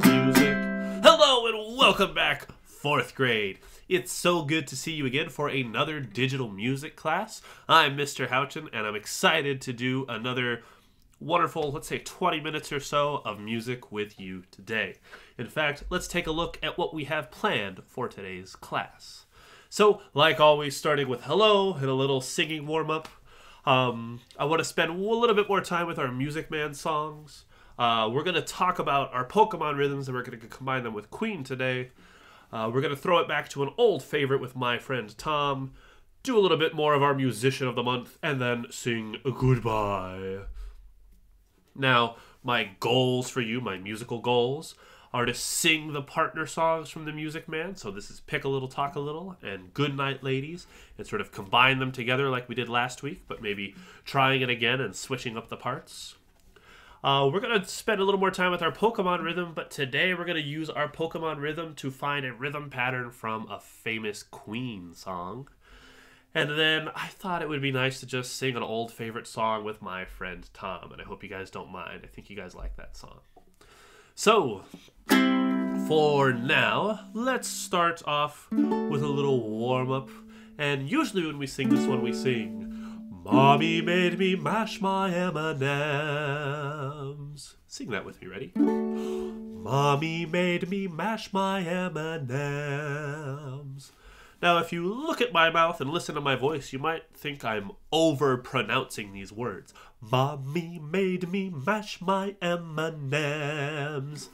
to music. Hello and welcome back, fourth grade. It's so good to see you again for another digital music class. I'm Mr. Houchin and I'm excited to do another wonderful, let's say 20 minutes or so of music with you today. In fact, let's take a look at what we have planned for today's class. So, like always, starting with hello and a little singing warm up. Um, I want to spend a little bit more time with our Music Man songs. Uh, we're going to talk about our Pokemon rhythms and we're going to combine them with Queen today. Uh, we're going to throw it back to an old favorite with my friend Tom, do a little bit more of our Musician of the Month, and then sing goodbye. Now, my goals for you, my musical goals, are to sing the partner songs from the Music Man. So this is Pick a Little, Talk a Little and Good Night Ladies, and sort of combine them together like we did last week, but maybe trying it again and switching up the parts. Uh, we're going to spend a little more time with our Pokemon rhythm, but today we're going to use our Pokemon rhythm to find a rhythm pattern from a famous Queen song. And then I thought it would be nice to just sing an old favorite song with my friend Tom, and I hope you guys don't mind. I think you guys like that song. So, for now, let's start off with a little warm up. And usually, when we sing this one, we sing, Mommy made me mash my M&Ms. Sing that with me, ready? Mommy made me mash my M&Ms. Now, if you look at my mouth and listen to my voice, you might think I'm over pronouncing these words. Mommy made me mash my M&Ms.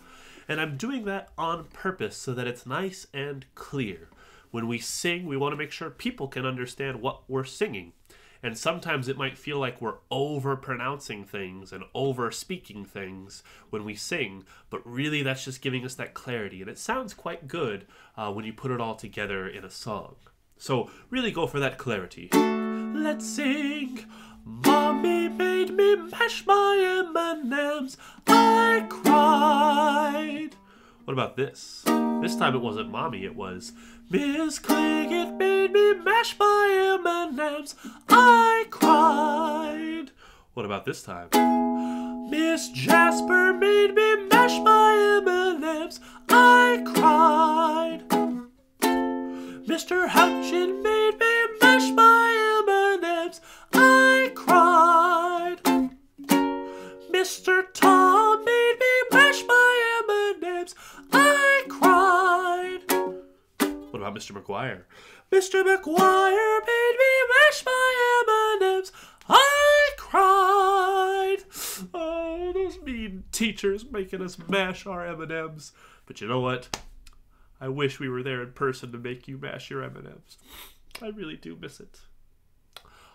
And I'm doing that on purpose so that it's nice and clear. When we sing, we want to make sure people can understand what we're singing. And sometimes it might feel like we're over pronouncing things and over speaking things when we sing, but really that's just giving us that clarity. And it sounds quite good uh, when you put it all together in a song. So really go for that clarity. Let's sing. Mommy made me mash my M&Ms. I cried. What about this? This time it wasn't mommy, it was Miss Cliggett made me mash my M&Ms. I cried. What about this time? Miss Jasper made me mash my M&Ms. I cried. Mr. Houchin made me mash my M&Ms. I cried. Mr. about Mr. McGuire? Mr. McGuire made me mash my M&Ms. I cried. Oh, those mean teachers making us mash our M&Ms. But you know what? I wish we were there in person to make you mash your M&Ms. I really do miss it.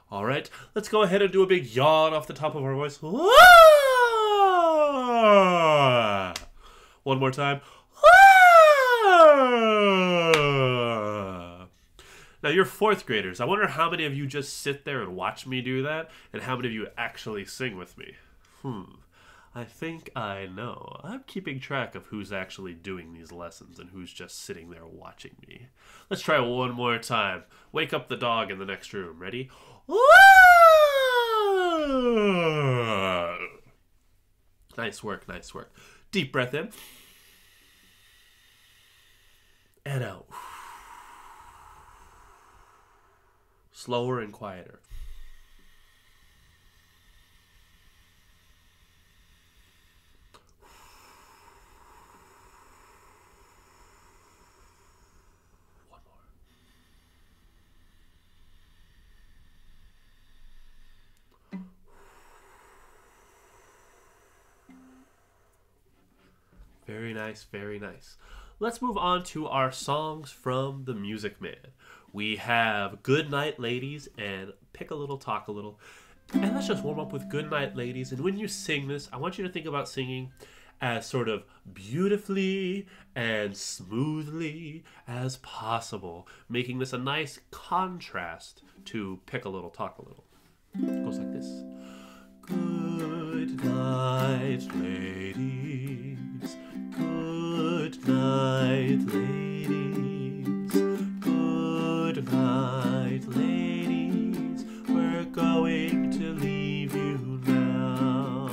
All right, let's go ahead and do a big yawn off the top of our voice. One more time. Now, you're fourth graders. I wonder how many of you just sit there and watch me do that, and how many of you actually sing with me. Hmm. I think I know. I'm keeping track of who's actually doing these lessons and who's just sitting there watching me. Let's try one more time. Wake up the dog in the next room. Ready? Nice work, nice work. Deep breath in. And out. Slower and quieter. Very nice, very nice. Let's move on to our songs from the Music Man. We have Good Night Ladies and Pick a Little, Talk a Little. And let's just warm up with Good Night Ladies. And when you sing this, I want you to think about singing as sort of beautifully and smoothly as possible, making this a nice contrast to Pick a Little, Talk a Little. It goes like this Good night, ladies. Good night, ladies. Good night, ladies. We're going to leave you now.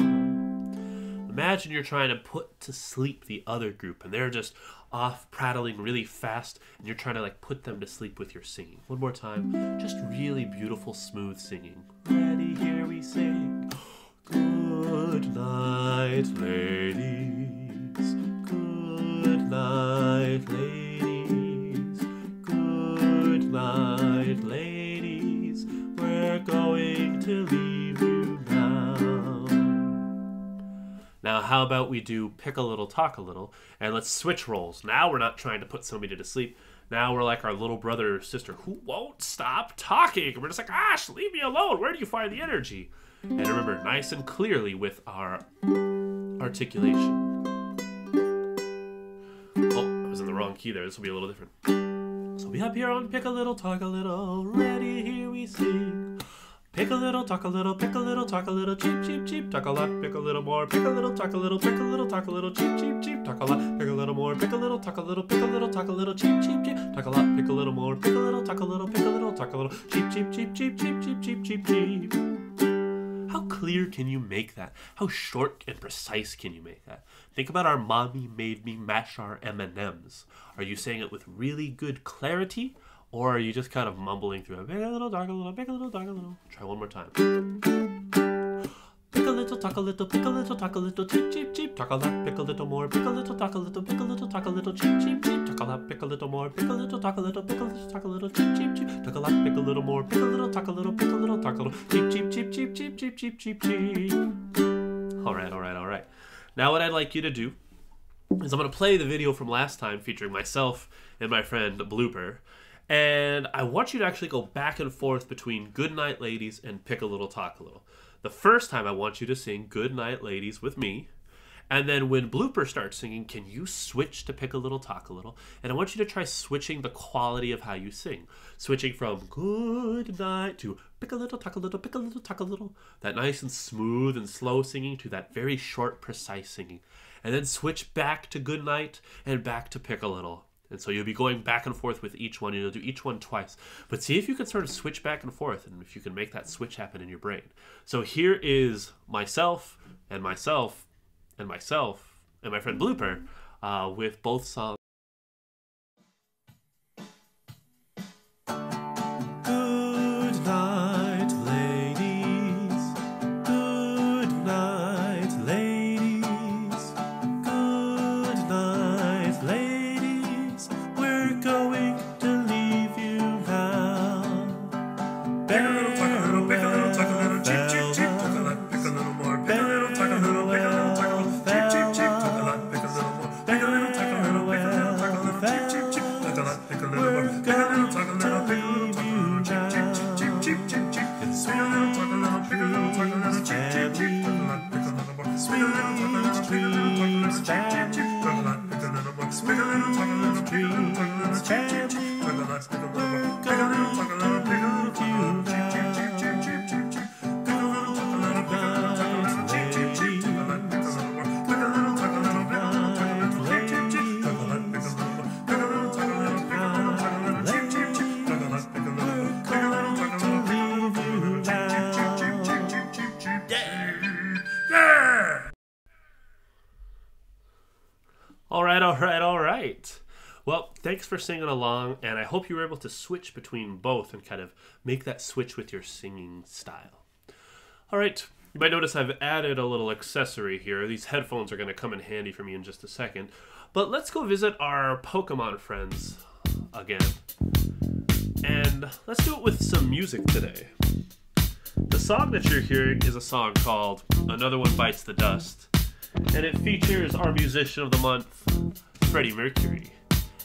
Imagine you're trying to put to sleep the other group and they're just off prattling really fast and you're trying to like put them to sleep with your singing. One more time. Just really beautiful, smooth singing. Ready, here we sing. Good night, ladies. Night, ladies. Good night, ladies. We're going to leave you now. Now, how about we do pick a little, talk a little, and let's switch roles. Now we're not trying to put somebody to sleep. Now we're like our little brother or sister who won't stop talking. We're just like, gosh, leave me alone. Where do you find the energy? And remember, nice and clearly with our articulation. Oh, wrong key there. This will be a little different. So we up here on Pick a Little, Talk a Little. Ready, here we sing. Pick a little, talk a little, pick a little, talk a little, cheep, cheep, cheep, talk a lot, pick a little more, pick a little, talk a little, pick a little, talk a little, cheep, cheep, cheep, talk a lot, pick a little more, pick a little, talk a little, pick a little, talk a little, cheep, cheep, cheep, talk a lot, pick a little more, pick a little, talk a little, pick a little, talk a little, cheep, cheep, cheep, cheep, cheep, cheep, cheep, cheep, cheep. How clear can you make that? How short and precise can you make that? Think about our mommy made me mash our M&Ms. Are you saying it with really good clarity? Or are you just kind of mumbling through it? A little, talk a little, pick a little, talk a little. Try one more time. Pick a little, talk a little, pick a little, talk a little, cheep, cheep, cheep, talk a lot, pick a little more, pick a little, talk a little, pick a little, talk a little, cheep, cheep, cheep, talk a lot, pick a little more, pick a little, talk a little, pick a little, talk a little, cheep, cheep, cheep, talk a lot, pick a little more, pick a little, talk a little, pick a little, talk a little, cheep, cheep, cheep, cheep, cheep, cheep, cheep, cheep, cheep. All right, all right, all right. Now what I'd like you to do is I'm going to play the video from last time featuring myself and my friend Blooper. And I want you to actually go back and forth between Good Night Ladies and Pick a Little Talk a Little. The first time I want you to sing Good Night Ladies with me. And then when Blooper starts singing, can you switch to Pick a Little Talk a Little? And I want you to try switching the quality of how you sing. Switching from Good Night to Pick a Little Talk a Little, Pick a Little Talk a Little. That nice and smooth and slow singing to that very short, precise singing. And then switch back to Good Night and back to Pick a Little. And so you'll be going back and forth with each one. You'll do each one twice. But see if you can sort of switch back and forth and if you can make that switch happen in your brain. So here is myself and myself and myself and my friend Blooper uh, with both songs. little, tiny little. For singing along, and I hope you were able to switch between both and kind of make that switch with your singing style. All right, you might notice I've added a little accessory here. These headphones are going to come in handy for me in just a second. But let's go visit our Pokemon friends again. And let's do it with some music today. The song that you're hearing is a song called Another One Bites the Dust, and it features our musician of the month, Freddie Mercury,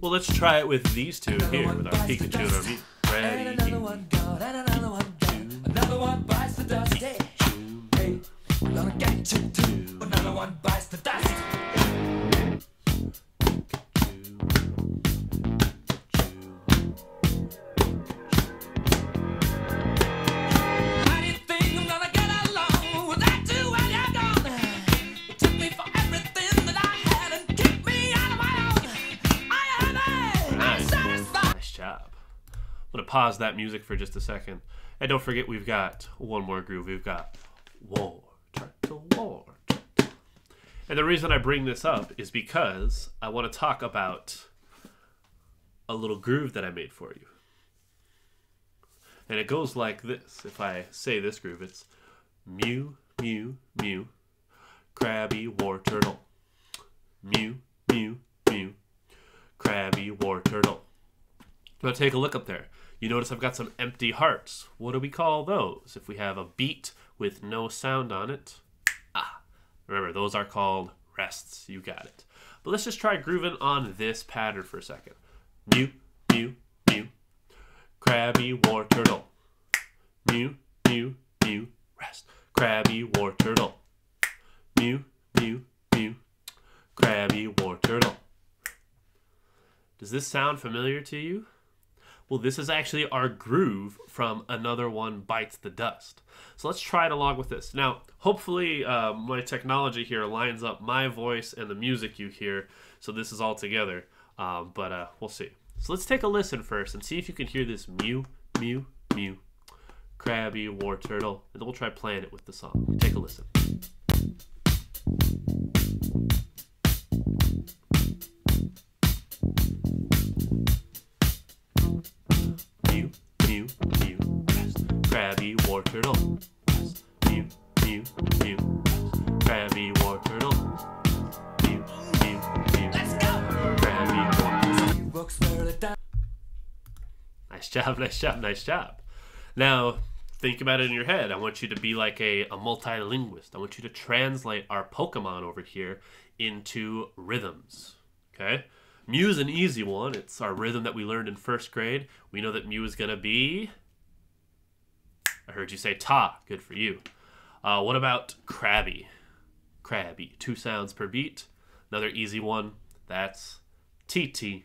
Well, let's try it with these two here with our Pikachu and our. And another Ready? one gone, and another one gone. Another one bites the dust. Hey, gonna get you too. Another one bites the dust. Job. I'm gonna pause that music for just a second. And don't forget we've got one more groove. We've got War Turtle War Turtle. And the reason I bring this up is because I want to talk about a little groove that I made for you. And it goes like this. If I say this groove, it's Mew, Mew, Mew, Krabby War Turtle. Mew, Mew, Mew, Krabby War Turtle. Now take a look up there. You notice I've got some empty hearts. What do we call those? If we have a beat with no sound on it, ah, remember those are called rests. You got it. But let's just try grooving on this pattern for a second. Mew, mew, mew. Krabby war turtle. Mew, mew, mew. Rest. Krabby war turtle. Mew, mew, mew. Krabby war turtle. Does this sound familiar to you? Well, this is actually our groove from Another One Bites the Dust. So let's try it along with this. Now, hopefully, uh, my technology here lines up my voice and the music you hear, so this is all together. Um, but uh, we'll see. So let's take a listen first and see if you can hear this mew, mew, mew, Krabby war turtle, and then we'll try playing it with the song. Take a listen. War turtle. Mew, mew, mew. Krabby war turtle. Mew, mew, mew. Let's go. Krabby war turtle. You work slowly down. Nice job, nice job, nice job. Now, think about it in your head. I want you to be like a, a multilinguist. I want you to translate our Pokemon over here into rhythms. Okay? Mew is an easy one. It's our rhythm that we learned in first grade. We know that Mew is going to be. Heard you say ta. Good for you. Uh, what about Krabby? Krabby. Two sounds per beat. Another easy one. That's TT.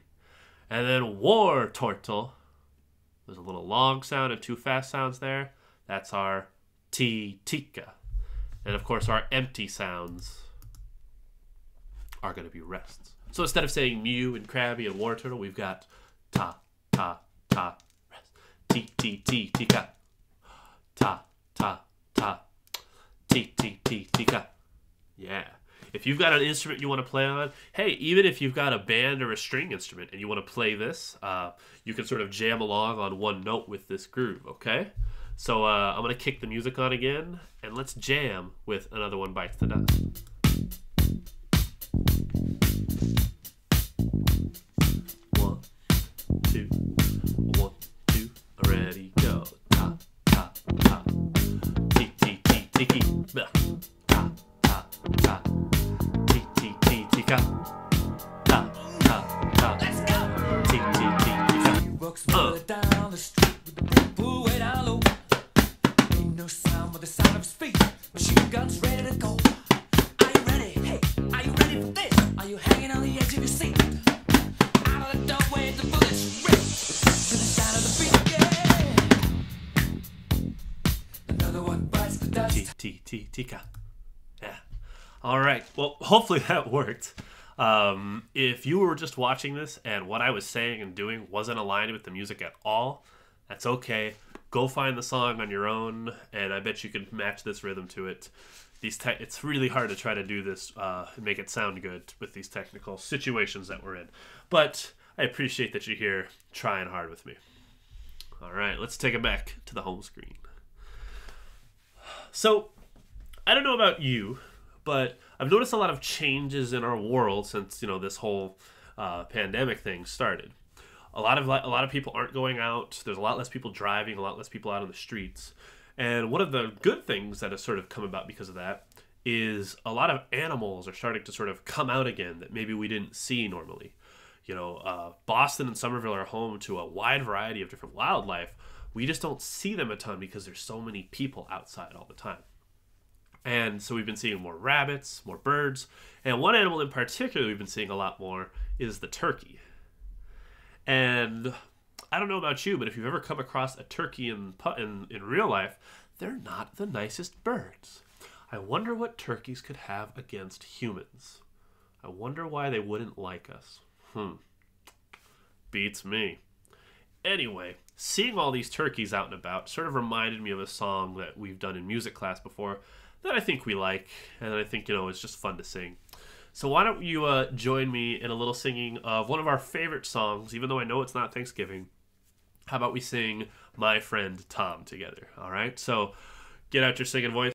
And then Wartortle. There's a little long sound and two fast sounds there. That's our T tika. And of course, our empty sounds are going to be rests. So instead of saying Mew and Krabby and Wartortle, we've got ta, ta, ta, rest. T, T, T, tika. Ta, ta, ta. T, T, T, tika. Yeah. If you've got an instrument you want to play on, hey, even if you've got a band or a string instrument and you want to play this, uh, you can sort of jam along on one note with this groove, okay? So uh, I'm going to kick the music on again, and let's jam with another one bites the dust. Tika. Yeah. All right. Well, hopefully that worked. Um, if you were just watching this and what I was saying and doing wasn't aligned with the music at all, that's okay. Go find the song on your own, and I bet you can match this rhythm to it. These it's really hard to try to do this uh, and make it sound good with these technical situations that we're in. But I appreciate that you're here trying hard with me. All right, let's take it back to the home screen. So, I don't know about you, but I've noticed a lot of changes in our world since you know this whole uh, pandemic thing started. A lot of a lot of people aren't going out. There's a lot less people driving, a lot less people out on the streets. And one of the good things that has sort of come about because of that is a lot of animals are starting to sort of come out again that maybe we didn't see normally. You know, uh, Boston and Somerville are home to a wide variety of different wildlife. We just don't see them a ton because there's so many people outside all the time. And so we've been seeing more rabbits, more birds, and one animal in particular we've been seeing a lot more is the turkey. And I don't know about you, but if you've ever come across a turkey in in, in real life, they're not the nicest birds. I wonder what turkeys could have against humans. I wonder why they wouldn't like us. Hmm. Beats me. Anyway, seeing all these turkeys out and about sort of reminded me of a song that we've done in music class before that I think we like, and I think, you know, it's just fun to sing. So why don't you uh, join me in a little singing of one of our favorite songs, even though I know it's not Thanksgiving. How about we sing My Friend Tom together? All right. So get out your singing voice.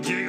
To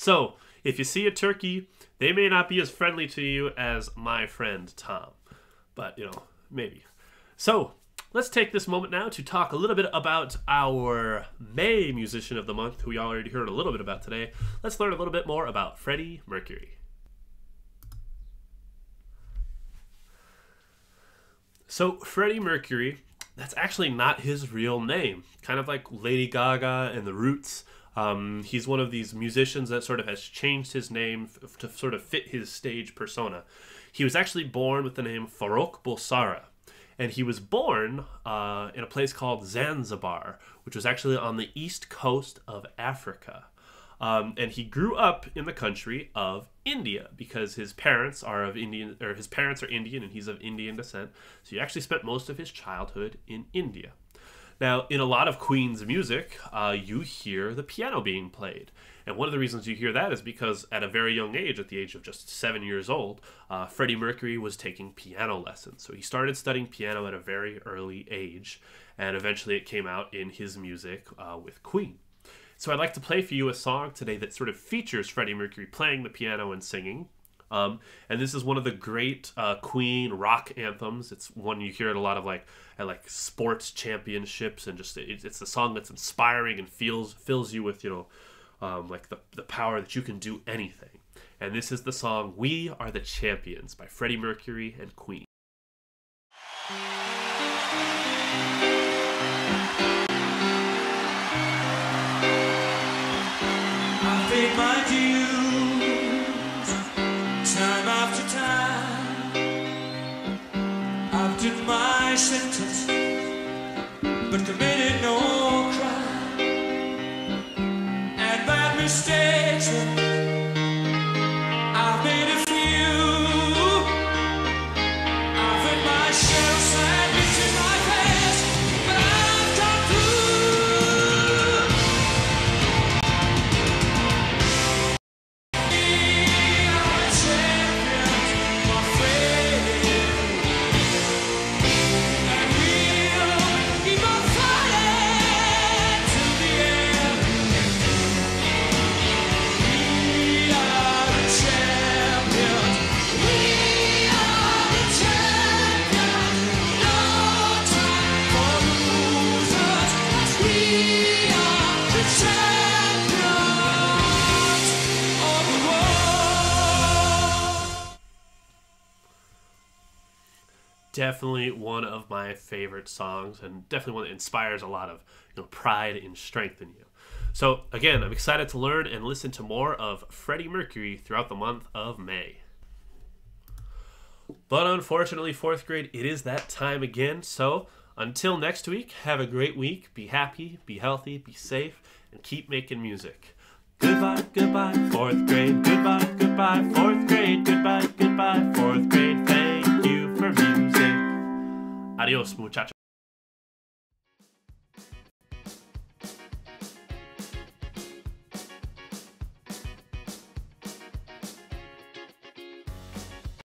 So if you see a turkey, they may not be as friendly to you as my friend Tom, but you know maybe. So let's take this moment now to talk a little bit about our May musician of the month, who we already heard a little bit about today. Let's learn a little bit more about Freddie Mercury. So Freddie Mercury, that's actually not his real name. Kind of like Lady Gaga and the Roots. Um, he's one of these musicians that sort of has changed his name f- to sort of fit his stage persona. He was actually born with the name Farrokh Bulsara, and he was born uh, in a place called Zanzibar, which was actually on the east coast of Africa. Um, and he grew up in the country of India because his parents are of Indian, or his parents are Indian, and he's of Indian descent. So he actually spent most of his childhood in India. Now, in a lot of Queen's music, uh, you hear the piano being played. And one of the reasons you hear that is because at a very young age, at the age of just seven years old, uh, Freddie Mercury was taking piano lessons. So he started studying piano at a very early age, and eventually it came out in his music uh, with Queen. So I'd like to play for you a song today that sort of features Freddie Mercury playing the piano and singing. Um, and this is one of the great uh, Queen rock anthems. It's one you hear at a lot of like at like sports championships, and just it, it's a song that's inspiring and feels fills you with you know um, like the the power that you can do anything. And this is the song "We Are the Champions" by Freddie Mercury and Queen. Definitely one of my favorite songs and definitely one that inspires a lot of you know pride and strength in you so again i'm excited to learn and listen to more of freddie mercury throughout the month of may but unfortunately fourth grade it is that time again so until next week have a great week be happy be healthy be safe and keep making music Goodbye, goodbye, fourth grade. Goodbye, goodbye, fourth grade. Goodbye, goodbye, fourth grade. Thank you for music. Adiós, muchachos.